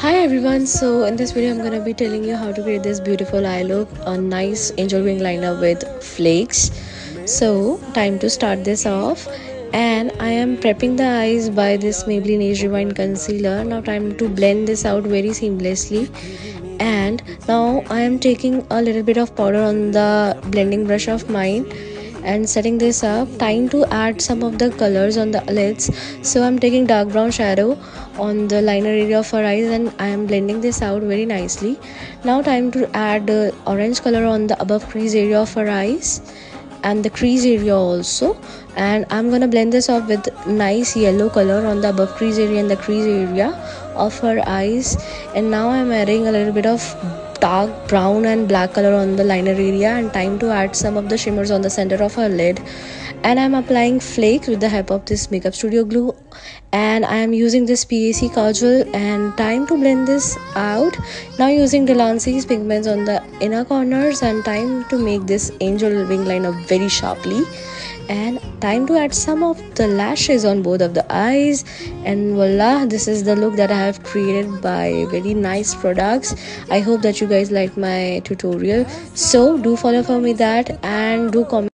Hi everyone, so in this video I'm gonna be telling you how to create this beautiful eye look, a nice angel wing liner with flakes. So time to start this off and I am prepping the eyes by this Maybelline Age Rewind concealer. Now time to blend this out very seamlessly and now I am taking a little bit of powder on the blending brush of mine and setting this up time to add some of the colors on the lids. So i'm taking dark brown shadow on the liner area of her eyes and i am blending this out very nicely. Now time to add uh, orange color on the above crease area of her eyes and the crease area also. And i'm gonna blend this off with nice yellow color on the above crease area and the crease area of her eyes. And now i'm adding a little bit of dark brown and black color on the liner area and time to add some of the shimmers on the center of her lid. And i'm applying flakes with the help of this makeup studio glue. And i am using this pac casual and time to blend this out. Now using delancey's pigments on the inner corners and time to make this angel wing liner very sharply and time to add some of the lashes on both of the eyes. And voila this is the look that i have created by very nice products. I hope that you guys like my tutorial. So do follow for me that and do comment